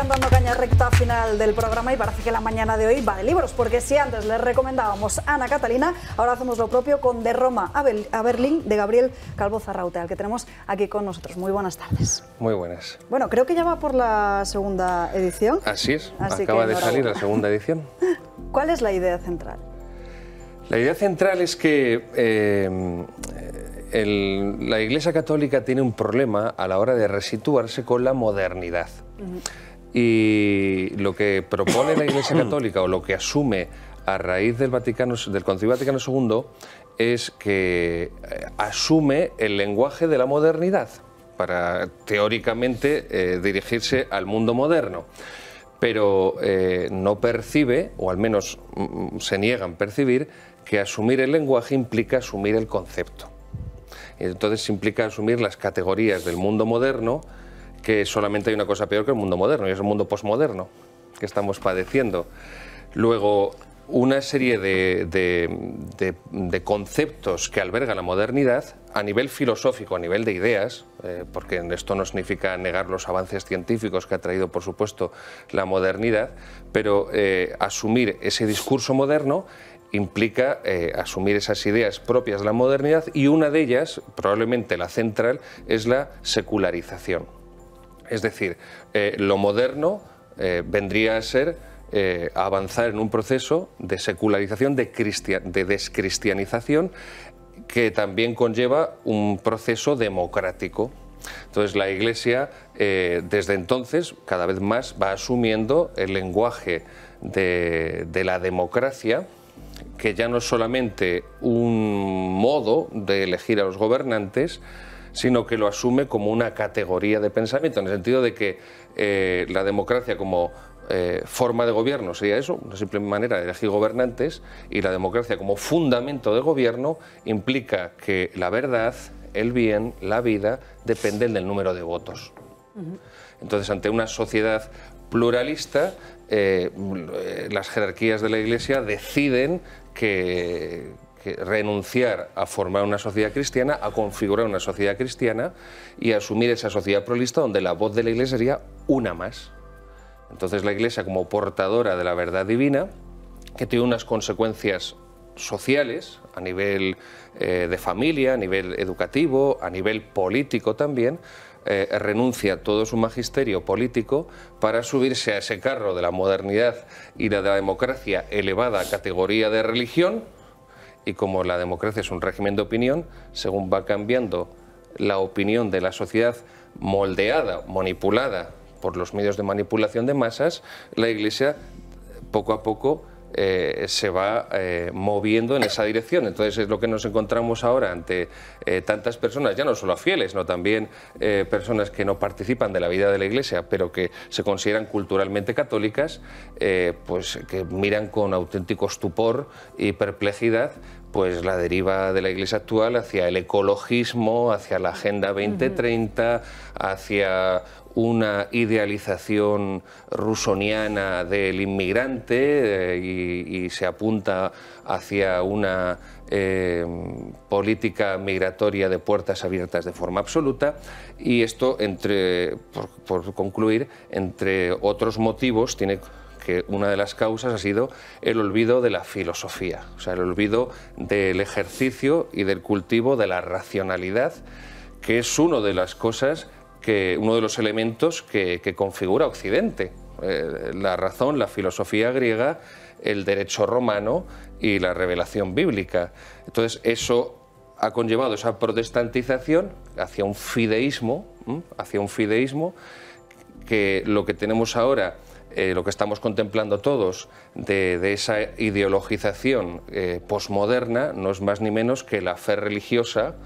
están dando caña recta final del programa y parece que la mañana de hoy va de libros, porque si antes les recomendábamos Ana Catalina, ahora hacemos lo propio con De Roma a, Berlín de Gabriel Calvo Zarraute, al que tenemos aquí con nosotros. Muy buenas tardes. Muy buenas. Bueno, creo que ya va por la segunda edición. Así es, acaba de salir la segunda edición. ¿Cuál es la idea central? La idea central es que eh, la Iglesia Católica tiene un problema a la hora de resituarse con la modernidad. Y lo que propone la Iglesia Católica o lo que asume a raíz del, Vaticano, del Concilio Vaticano II es que eh, asume el lenguaje de la modernidad para teóricamente eh, dirigirse al mundo moderno pero eh, no percibe, o al menos mm, se niegan a percibir, que asumir el lenguaje implica asumir el concepto. Entonces implica asumir las categorías del mundo moderno, que solamente hay una cosa peor que el mundo moderno, y es el mundo posmoderno que estamos padeciendo. Luego, una serie de, conceptos que alberga la modernidad a nivel filosófico, a nivel de ideas, eh, porque esto no significa negar los avances científicos que ha traído, por supuesto, la modernidad, pero eh, asumir ese discurso moderno implica eh, asumir esas ideas propias de la modernidad y una de ellas, probablemente la central, es la secularización. Es decir, eh, lo moderno eh, vendría a ser avanzar en un proceso de secularización, de, de descristianización, que también conlleva un proceso democrático. Entonces la Iglesia desde entonces cada vez más va asumiendo el lenguaje de, de la democracia, que ya no es solamente un modo de elegir a los gobernantes, sino que lo asume como una categoría de pensamiento, en el sentido de que eh, la democracia como eh, forma de gobierno sería eso, una simple manera de elegir gobernantes, y la democracia como fundamento de gobierno implica que la verdad, el bien, la vida dependen del número de votos. Entonces, ante una sociedad pluralista, eh, las jerarquías de la Iglesia deciden que, renunciar a formar una sociedad cristiana, a configurar una sociedad cristiana y asumir esa sociedad pluralista donde la voz de la Iglesia sería una más. Entonces la Iglesia como portadora de la verdad divina, que tiene unas consecuencias sociales a nivel eh, de familia, a nivel educativo, a nivel político también, eh, renuncia a todo su magisterio político para subirse a ese carro de la modernidad y de la democracia elevada a categoría de religión, y como la democracia es un régimen de opinión, según va cambiando la opinión de la sociedad moldeada, manipulada por los medios de manipulación de masas, la Iglesia poco a poco eh, se va eh, moviendo en esa dirección. Entonces es lo que nos encontramos ahora ante eh, tantas personas, ya no solo fieles, sino también personas que no participan de la vida de la Iglesia, pero que se consideran culturalmente católicas, pues que miran con auténtico estupor y perplejidad pues la deriva de la Iglesia actual hacia el ecologismo, hacia la Agenda 2030, hacia una idealización rusoniana del inmigrante eh, y, se apunta hacia una eh, política migratoria de puertas abiertas de forma absoluta y esto, entre, por concluir, entre otros motivos, tiene que una de las causas ha sido el olvido de la filosofía, o sea, el olvido del ejercicio y del cultivo de la racionalidad, que es una de las cosas que uno de los elementos que, configura Occidente. Eh, la razón, la filosofía griega, el derecho romano y la revelación bíblica. Entonces, eso ha conllevado esa protestantización hacia un fideísmo, hacia un fideísmo que lo que tenemos ahora, eh, lo que estamos contemplando todos de, esa ideologización eh, posmoderna, no es más ni menos que la fe religiosa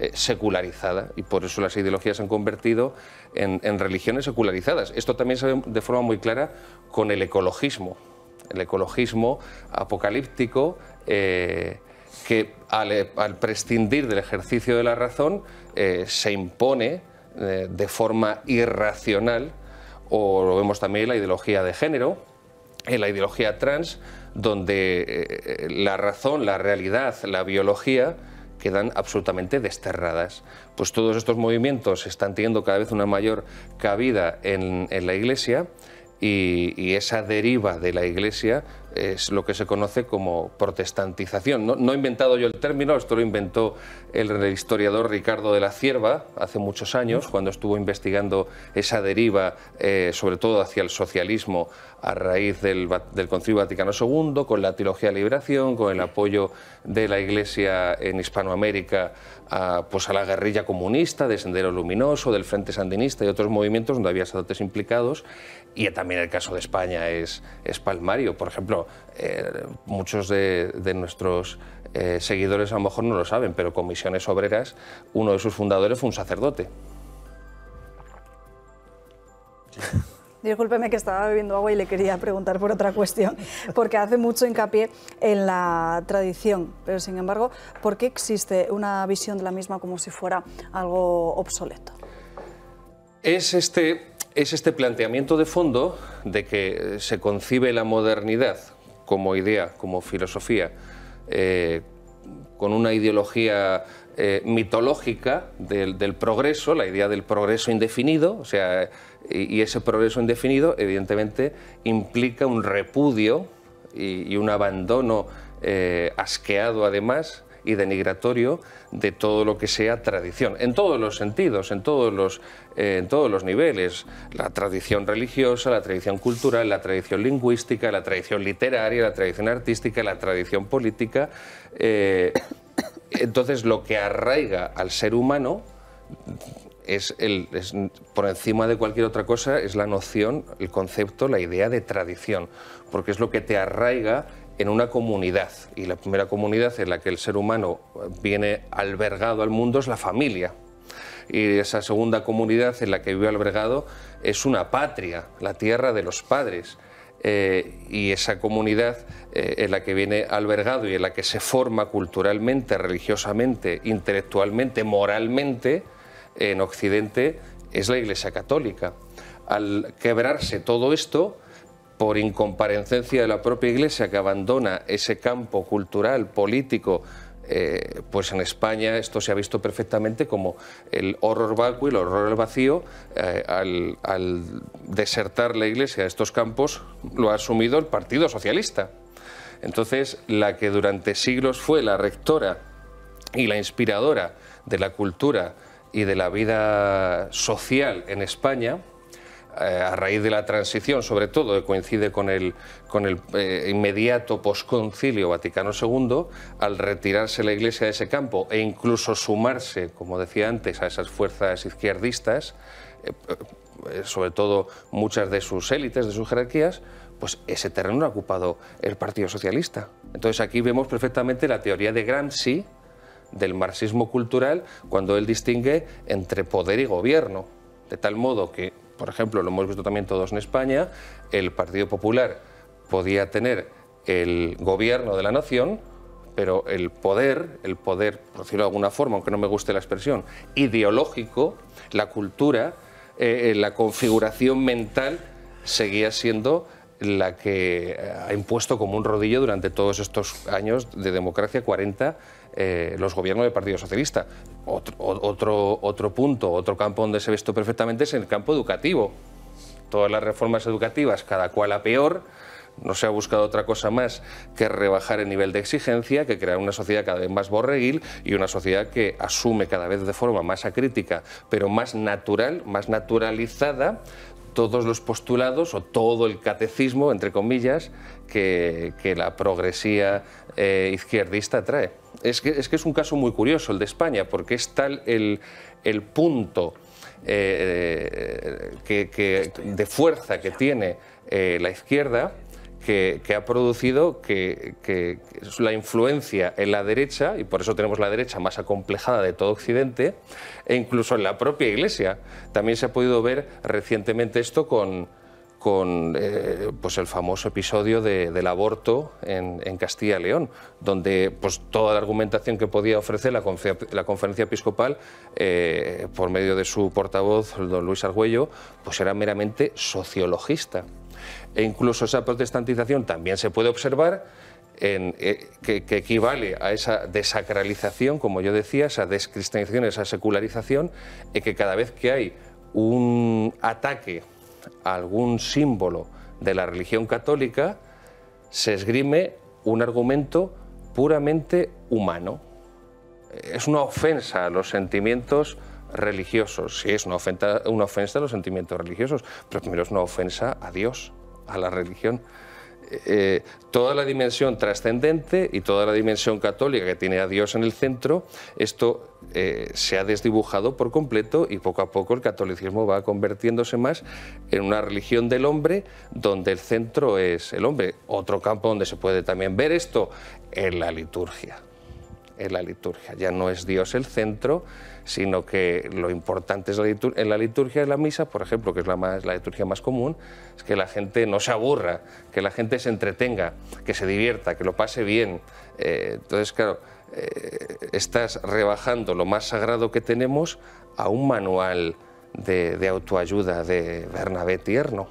eh, secularizada y por eso las ideologías se han convertido en, religiones secularizadas. Esto también se ve de forma muy clara con el ecologismo, el ecologismo apocalíptico eh, que al, prescindir del ejercicio de la razón eh, se impone de forma irracional o lo vemos también en la ideología de género, en la ideología trans, donde la razón, la realidad, la biología quedan absolutamente desterradas. Pues todos estos movimientos están teniendo cada vez una mayor cabida en, la Iglesia y, esa deriva de la Iglesia es lo que se conoce como protestantización. No, he inventado yo el término, esto lo inventó el, historiador Ricardo de la Cierva hace muchos años, cuando estuvo investigando esa deriva, eh, sobre todo hacia el socialismo, a raíz del, Concilio Vaticano II, con la Teología de Liberación, con el apoyo de la Iglesia en Hispanoamérica a, pues a la guerrilla comunista, de Sendero Luminoso, del Frente Sandinista y otros movimientos donde había sacerdotes implicados. Y también el caso de España es, es palmario. Por ejemplo, eh, muchos de, nuestros eh, seguidores a lo mejor no lo saben, pero Comisiones Obreras, uno de sus fundadores fue un sacerdote. Discúlpeme que estaba bebiendo agua y le quería preguntar por otra cuestión, porque hace mucho hincapié en la tradición, pero sin embargo, ¿por qué existe una visión de la misma como si fuera algo obsoleto? Es este, es este planteamiento de fondo de que se concibe la modernidad como idea, como filosofía, eh, con una ideología eh, mitológica del, progreso, la idea del progreso indefinido, o sea, y, ese progreso indefinido evidentemente implica un repudio y, un abandono eh, asqueado además y denigratorio de todo lo que sea tradición, en todos los sentidos, en todos los, eh, en todos los niveles, la tradición religiosa, la tradición cultural, la tradición lingüística, la tradición literaria, la tradición artística, la tradición política. Eh, entonces, lo que arraiga al ser humano es, el, por encima de cualquier otra cosa, es la noción, el concepto, la idea de tradición, porque es lo que te arraiga en una comunidad. Y la primera comunidad en la que el ser humano viene albergado al mundo es la familia. Y esa segunda comunidad en la que vive albergado es una patria, la tierra de los padres. Eh, y esa comunidad eh, en la que viene albergado y en la que se forma culturalmente, religiosamente, intelectualmente, moralmente, en Occidente es la Iglesia Católica. Al quebrarse todo esto, por incomparecencia de la propia Iglesia que abandona ese campo cultural, político, eh, pues en España esto se ha visto perfectamente como el horror vacuo y el horror al vacío. Eh, al, desertar la Iglesia de estos campos, lo ha asumido el Partido Socialista. Entonces, la que durante siglos fue la rectora y la inspiradora de la cultura y de la vida social en España, a raíz de la transición, sobre todo, que coincide con el, con el eh, inmediato posconcilio Vaticano II, al retirarse la Iglesia de ese campo e incluso sumarse, como decía antes, a esas fuerzas izquierdistas, eh, sobre todo muchas de sus élites, de sus jerarquías, pues ese terreno lo ha ocupado el Partido Socialista. Entonces aquí vemos perfectamente la teoría de Gramsci del marxismo cultural cuando él distingue entre poder y gobierno, de tal modo que por ejemplo, lo hemos visto también todos en España, el Partido Popular podía tener el gobierno de la nación, pero el poder, el poder, por decirlo de alguna forma, aunque no me guste la expresión, ideológico, la cultura, eh, eh, la configuración mental seguía siendo la que ha impuesto como un rodillo durante todos estos años de democracia, 40, eh, los gobiernos del Partido Socialista. Otro, otro, punto, otro campo donde se ve esto perfectamente es en el campo educativo. Todas las reformas educativas, cada cual a peor, no se ha buscado otra cosa más que rebajar el nivel de exigencia, que crear una sociedad cada vez más borreguil y una sociedad que asume cada vez de forma más acrítica, pero más natural, más naturalizada, todos los postulados o todo el catecismo, entre comillas, que, la progresía eh, izquierdista trae. Es que, es un caso muy curioso el de España, porque es tal el, punto eh, que, de fuerza que tiene eh, la izquierda que, ha producido que, la influencia en la derecha, y por eso tenemos la derecha más acomplejada de todo Occidente, e incluso en la propia Iglesia. También se ha podido ver recientemente esto con, con eh, pues el famoso episodio del aborto en, Castilla y León, donde pues, toda la argumentación que podía ofrecer la, la conferencia episcopal eh, por medio de su portavoz, don Luis Argüello, pues era meramente sociologista. E incluso esa protestantización también se puede observar en, eh, que, equivale a esa desacralización, como yo decía, esa descristianización, esa secularización, y que cada vez que hay un ataque algún símbolo de la religión católica, se esgrime un argumento puramente humano. Es una ofensa a los sentimientos religiosos, sí, es una ofensa, una ofensa a los sentimientos religiosos, pero primero es una ofensa a Dios, a la religión. Eh, toda la dimensión trascendente y toda la dimensión católica que tiene a Dios en el centro, esto eh, se ha desdibujado por completo y poco a poco el catolicismo va convirtiéndose más en una religión del hombre donde el centro es el hombre. Otro campo donde se puede también ver esto en la liturgia. En la liturgia. Ya no es Dios el centro, sino que lo importante es la en la liturgia de la misa, por ejemplo, que es la, más, la liturgia más común, es que la gente no se aburra, que la gente se entretenga, que se divierta, que lo pase bien. Eh, entonces, claro, eh, estás rebajando lo más sagrado que tenemos a un manual de, de autoayuda de Bernabé Tierno.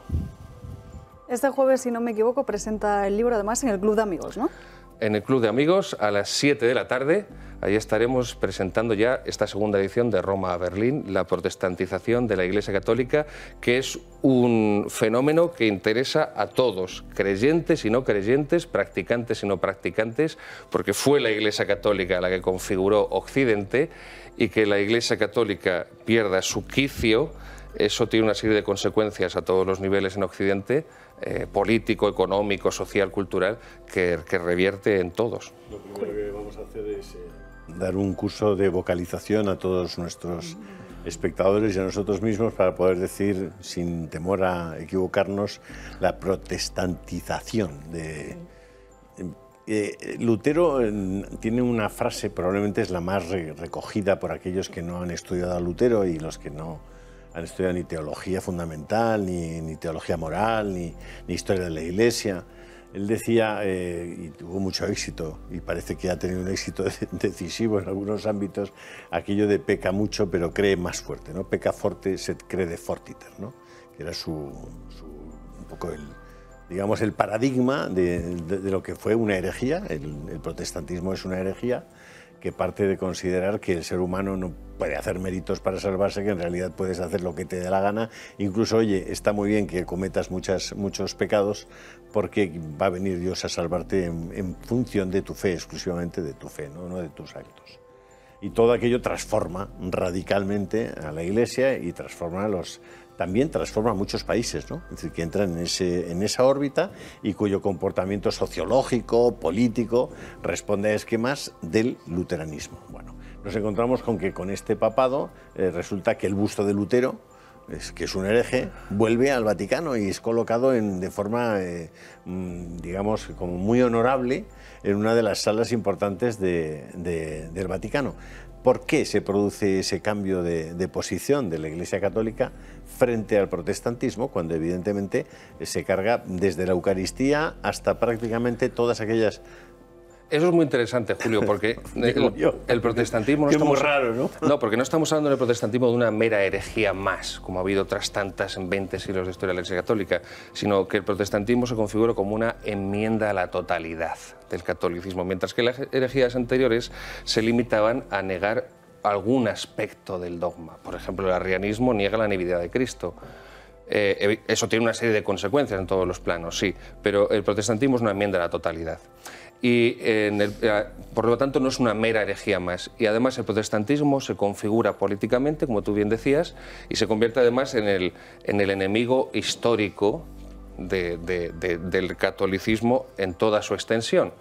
Este jueves, si no me equivoco, presenta el libro además en el Club de Amigos, ¿no? En el Club de Amigos a las 7 de la tarde. Ahí estaremos presentando ya esta segunda edición de Roma a Berlín, la protestantización de la Iglesia Católica, que es un fenómeno que interesa a todos, creyentes y no creyentes, practicantes y no practicantes, porque fue la Iglesia Católica la que configuró Occidente y que la Iglesia Católica pierda su quicio, eso tiene una serie de consecuencias a todos los niveles en Occidente, eh, político, económico, social, cultural, que, revierte en todos. Lo primero que vamos a hacer es... Eh, dar un curso de vocalización a todos nuestros espectadores y a nosotros mismos para poder decir, sin temor a equivocarnos, la protestantización de... Eh, Lutero tiene una frase, probablemente es la más recogida por aquellos que no han estudiado a Lutero y los que no han estudiado ni teología fundamental, ni, ni teología moral, ni, ni historia de la Iglesia. Él decía, eh, y tuvo mucho éxito, y parece que ha tenido un éxito decisivo en algunos ámbitos, aquello de peca mucho pero cree más fuerte, ¿no? Peca forte, se cree de fortiter, ¿no? Que era su, un poco el, digamos, el paradigma de, lo que fue una herejía. el protestantismo es una herejía que parte de considerar que el ser humano no puede hacer méritos para salvarse, que en realidad puedes hacer lo que te dé la gana. Incluso, oye, está muy bien que cometas muchos pecados porque va a venir Dios a salvarte en, función de tu fe, exclusivamente de tu fe, ¿no? no de tus actos. Y todo aquello transforma radicalmente a la Iglesia y transforma a los, también transforma a muchos países, ¿no? es decir, que entran en, ese, en esa órbita y cuyo comportamiento sociológico, político, responde a esquemas del luteranismo. Bueno, nos encontramos con que con este papado eh, resulta que el busto de Lutero, que es un hereje, vuelve al Vaticano y es colocado en, de forma, eh, mm, digamos, como muy honorable en una de las salas importantes del Vaticano. ¿Por qué se produce ese cambio de, posición de la Iglesia Católica frente al protestantismo cuando evidentemente se carga desde la Eucaristía hasta prácticamente todas aquellas eso es muy interesante, Julio, porque el, protestantismo no estamos, raro, ¿no? No, porque no estamos hablando del protestantismo de una mera herejía más, como ha habido otras tantas en 20 siglos de historia de la Iglesia Católica, sino que el protestantismo se configura como una enmienda a la totalidad del catolicismo, mientras que las herejías anteriores se limitaban a negar algún aspecto del dogma. Por ejemplo, el arrianismo niega la natividad de Cristo. Eh, eso tiene una serie de consecuencias en todos los planos, sí, pero el protestantismo es una enmienda a la totalidad y eh, por lo tanto no es una mera herejía más. Y además el protestantismo se configura políticamente, como tú bien decías, y se convierte además en el, en el enemigo histórico del catolicismo en toda su extensión.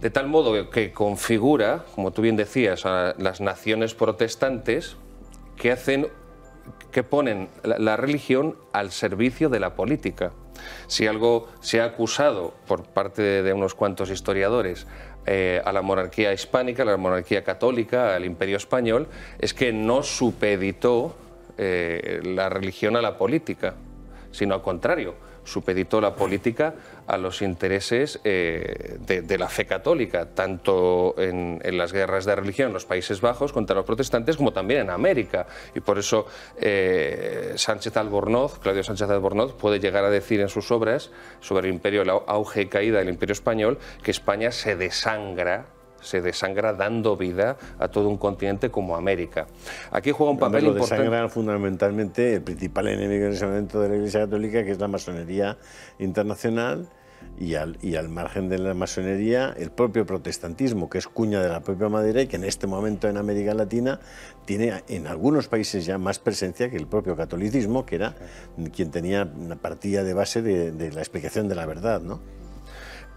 De tal modo que configura, como tú bien decías, a las naciones protestantes que hacen que ponen la religión al servicio de la política. Si algo se ha acusado por parte de unos cuantos historiadores eh, a la monarquía hispánica, a la monarquía católica, al imperio español, es que no supeditó eh, la religión a la política, sino al contrario supeditó la política a los intereses eh, de, la fe católica, tanto en, las guerras de religión en los Países Bajos contra los protestantes como también en América. Y por eso eh, Sánchez Albornoz, Claudio Sánchez Albornoz, puede llegar a decir en sus obras sobre el imperio, el auge y caída del imperio español, que España se desangra se desangra dando vida a todo un continente como América. Aquí juega un papel lo importante. desangra fundamentalmente el principal enemigo en ese momento de la Iglesia Católica, que es la masonería internacional, y al, y al margen de la masonería, el propio protestantismo, que es cuña de la propia Madera y que en este momento en América Latina tiene en algunos países ya más presencia que el propio catolicismo, que era quien tenía una partida de base de, de la explicación de la verdad, ¿no?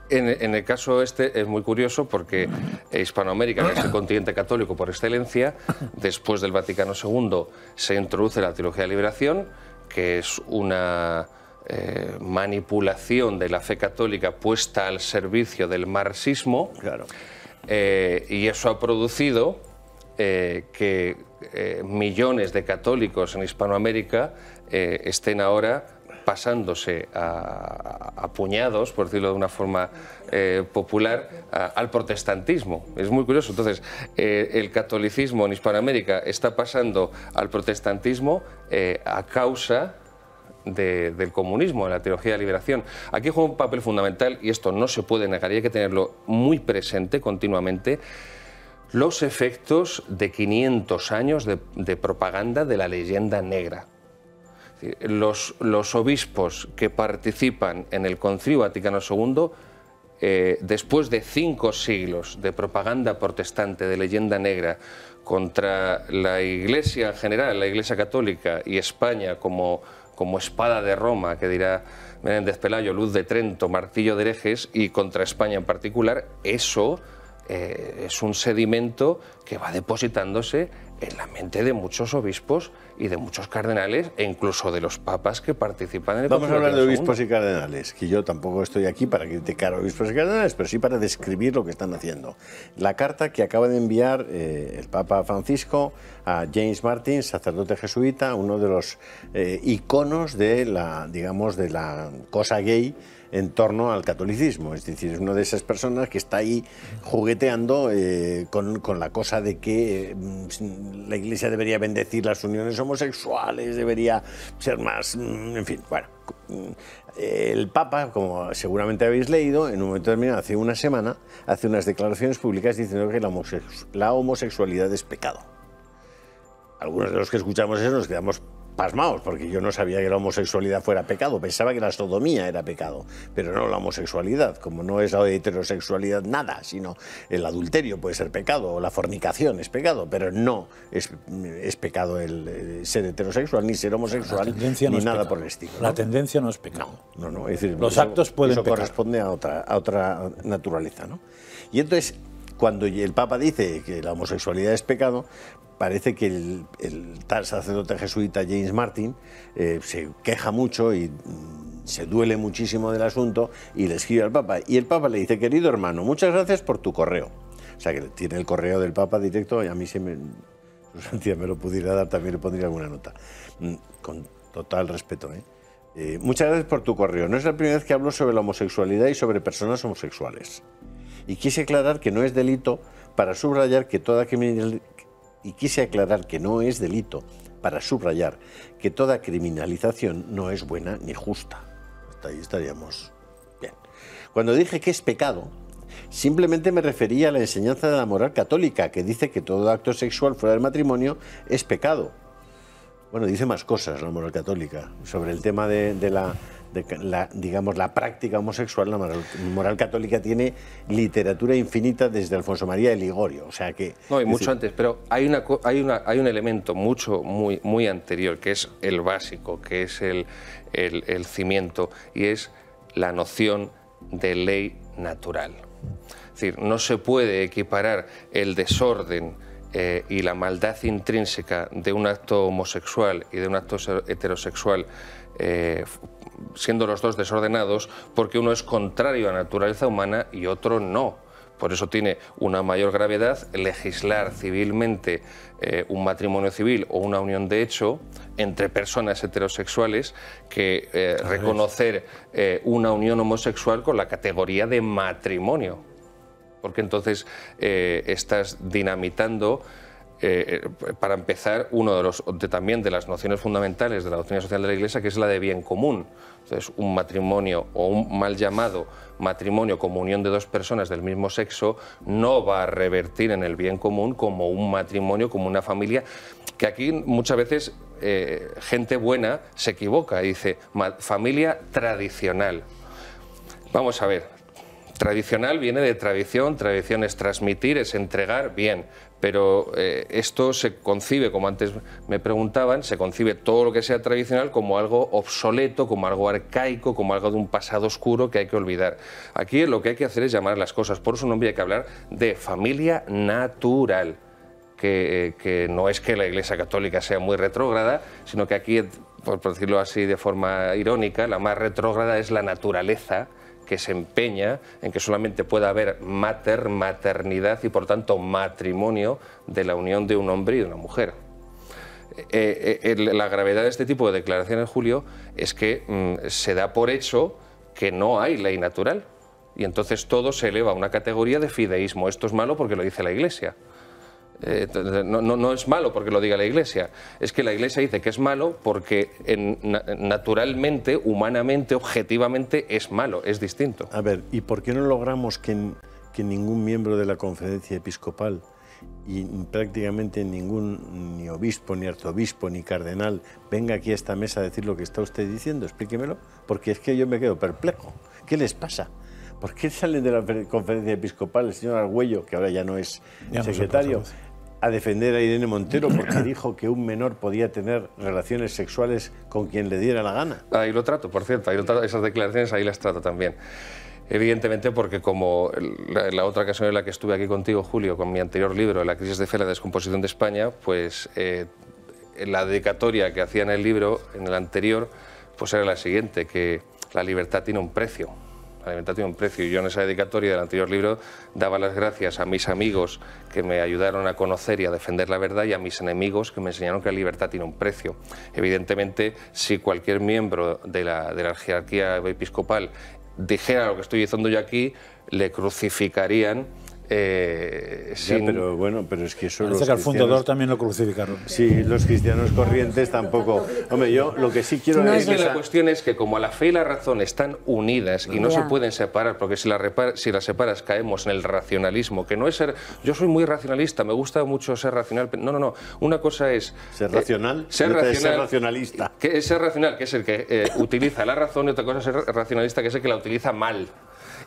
En, en, el caso este es muy curioso porque Hispanoamérica, que es el continente católico por excelencia, después del Vaticano II se introduce la teología de liberación, que es una eh, manipulación de la fe católica puesta al servicio del marxismo. Claro. Eh, y eso ha producido eh, que millones de católicos en Hispanoamérica estén ahora pasándose a, puñados, por decirlo de una forma eh, popular, al protestantismo. Es muy curioso. Entonces, eh, el catolicismo en Hispanoamérica está pasando al protestantismo eh, a causa de, del comunismo, de la teología de liberación. Aquí juega un papel fundamental, y esto no se puede negar, y hay que tenerlo muy presente continuamente, los efectos de 500 años de propaganda de la leyenda negra. Los, los, obispos que participan en el Concilio Vaticano II, eh, después de cinco siglos de propaganda protestante, de leyenda negra, contra la Iglesia en general, la Iglesia Católica y España como, como espada de Roma, que dirá Menéndez Pelayo, luz de Trento, martillo de herejes, y contra España en particular, eso eh, es un sedimento que va depositándose en la mente de muchos obispos y de muchos cardenales e incluso de los papas que participan en el Vamos a hablar de obispos y cardenales, que yo tampoco estoy aquí para criticar a obispos y cardenales, pero sí para describir lo que están haciendo. La carta que acaba de enviar eh, el Papa Francisco a James Martin, sacerdote jesuita, uno de los eh, iconos de la, digamos, de la cosa gay en torno al catolicismo. Es decir, es una de esas personas que está ahí jugueteando eh, con, con, la cosa de que eh, la Iglesia debería bendecir las uniones homosexuales, debería ser más, mm, en fin, bueno. El Papa, como seguramente habéis leído, en un momento determinado, hace una semana, hace unas declaraciones públicas diciendo que la, la homosexualidad es pecado. Algunos de los que escuchamos eso nos quedamos pasmaos, porque yo no sabía que la homosexualidad fuera pecado, pensaba que la sodomía era pecado, pero no la homosexualidad, como no es la heterosexualidad nada, sino el adulterio puede ser pecado, o la fornicación es pecado, pero no es, es pecado el, el, ser heterosexual, ni ser homosexual, ni no nada pecado. por el estilo. ¿no? La tendencia no es pecado. No, no, no. Es decir, Los eso, actos pueden eso pecar. corresponde a otra, a otra naturaleza, ¿no? Y entonces, cuando el Papa dice que la homosexualidad es pecado, parece que el, el tal sacerdote jesuita James Martin eh, se queja mucho y mm, se duele muchísimo del asunto y le escribe al Papa. Y el Papa le dice, querido hermano, muchas gracias por tu correo. O sea, que tiene el correo del Papa directo y a mí si me, me lo pudiera dar, también le pondría alguna nota. Mm, Con total respeto, ¿eh? Eh, muchas gracias por tu correo. No es la primera vez que hablo sobre la homosexualidad y sobre personas homosexuales. Y quise aclarar que no es delito para subrayar que toda y quise aclarar que no es delito para subrayar que toda criminalización no es buena ni justa. Hasta ahí estaríamos bien. Cuando dije que es pecado, simplemente me refería a la enseñanza de la moral católica que dice que todo acto sexual fuera del matrimonio es pecado. Bueno, dice más cosas la moral católica sobre el tema de, de la, de la, digamos, la práctica homosexual. La moral, moral, católica tiene literatura infinita desde Alfonso María de Ligorio, o sea que... No, y mucho decir... antes, pero hay, una, hay, una, hay un elemento mucho, muy, muy anterior, que es el básico, que es el, el, el cimiento, y es la noción de ley natural. Es decir, no se puede equiparar el desorden eh, y la maldad intrínseca de un acto homosexual y de un acto heterosexual, eh, siendo los dos desordenados, porque uno es contrario a la naturaleza humana y otro no. Por eso tiene una mayor gravedad legislar civilmente eh, un matrimonio civil o una unión de hecho entre personas heterosexuales que eh, reconocer eh, una unión homosexual con la categoría de matrimonio. Porque entonces estás dinamitando eh, para empezar, uno de los también de las nociones fundamentales de la doctrina social de la Iglesia, que es la de bien común. Entonces, un matrimonio o un mal llamado matrimonio como unión de dos personas del mismo sexo no va a revertir en el bien común como un matrimonio, como una familia, que aquí muchas veces eh, gente buena se equivoca y dice familia tradicional. Vamos a ver, tradicional viene de tradición, tradición es transmitir, es entregar, bien, pero eh, esto se concibe, como antes me preguntaban, se concibe todo lo que sea tradicional como algo obsoleto, como algo arcaico, como algo de un pasado oscuro que hay que olvidar. Aquí lo que hay que hacer es llamar las cosas por su nombre hay que hablar de familia natural. Que, que, no es que la Iglesia Católica sea muy retrógrada, sino que aquí, por decirlo así de forma irónica, la más retrógrada es la naturaleza que se empeña en que solamente pueda haber mater, maternidad y por tanto matrimonio de la unión de un hombre y de una mujer. Eh, eh, la gravedad de este tipo de declaraciones, Julio, es que mm, se da por hecho que no hay ley natural y entonces todo se eleva a una categoría de fideísmo. Esto es malo porque lo dice la Iglesia. Eh, no, es malo porque lo diga la Iglesia, es que la Iglesia dice que es malo porque naturalmente, humanamente, objetivamente es malo, es distinto. A ver, ¿y por qué no logramos que, que ningún miembro de la conferencia episcopal y prácticamente ningún ni obispo, ni arzobispo, ni cardenal venga aquí a esta mesa a decir lo que está usted diciendo? Explíquemelo, porque es que yo me quedo perplejo. ¿Qué les pasa? ¿Por qué salen de la conferencia episcopal el señor Argüello, que ahora ya no es secretario? a defender a Irene Montero porque dijo que un menor podía tener relaciones sexuales con quien le diera la gana. Ahí lo trato, por cierto, ahí esas declaraciones ahí las trato también. Evidentemente porque como la, otra ocasión en la que estuve aquí contigo, Julio, con mi anterior libro, La crisis de fe, la descomposición de España, pues eh, la dedicatoria que hacía en el libro, en el anterior, pues era la siguiente, que la libertad tiene un precio la tiene un precio. Yo en esa dedicatoria del anterior libro daba las gracias a mis amigos que me ayudaron a conocer y a defender la verdad y a mis enemigos que me enseñaron que la libertad tiene un precio. Evidentemente, si cualquier miembro de la, de la jerarquía episcopal dijera lo que estoy diciendo yo aquí, le crucificarían eh, pero bueno, pero es que eso. Parece que al fundador también lo crucificaron. Sí, los cristianos corrientes tampoco. Hombre, yo lo que sí quiero decir. Es que la cuestión es que como la fe y la razón están unidas y no se pueden separar, porque si, la si las separas caemos en el racionalismo, que no es ser. Yo soy muy racionalista, me gusta mucho ser racional. No, no, no. Una cosa es. ¿Ser racional? ser, racional, ser racionalista. Que es ser racional, que es el que eh, utiliza la razón, y otra cosa es ser racionalista, que es el que la utiliza mal.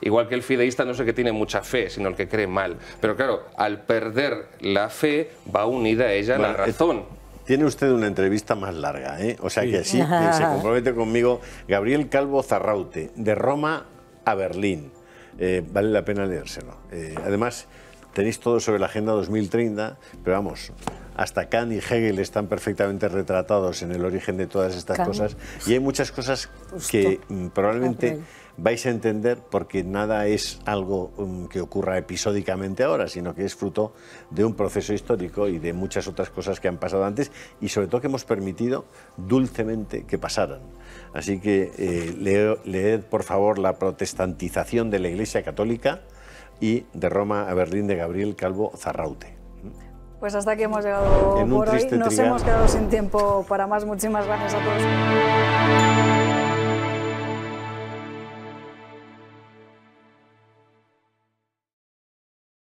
Igual que el fideísta no es el que tiene mucha fe, sino el que cree mal. Pero claro, al perder la fe va unida a ella la razón. Tiene usted una entrevista más larga, ¿eh? O sea que sí, se compromete conmigo Gabriel Calvo Zarraute, de Roma a Berlín. Eh, vale la pena leérselo. Eh, además, tenéis todo sobre la Agenda 2030, pero vamos, hasta Kant y Hegel están perfectamente retratados en el origen de todas estas cosas y hay muchas cosas que mm, probablemente vais a entender porque nada es algo um, que ocurra episódicamente ahora, sino que es fruto de un proceso histórico y de muchas otras cosas que han pasado antes y sobre todo que hemos permitido dulcemente que pasaran. Así que eh, leed, por favor la protestantización de la Iglesia Católica y de Roma a Berlín de Gabriel Calvo Zarraute. Pues hasta aquí hemos llegado por hoy. Nos hemos quedado sin tiempo para más. Muchísimas gracias a todos.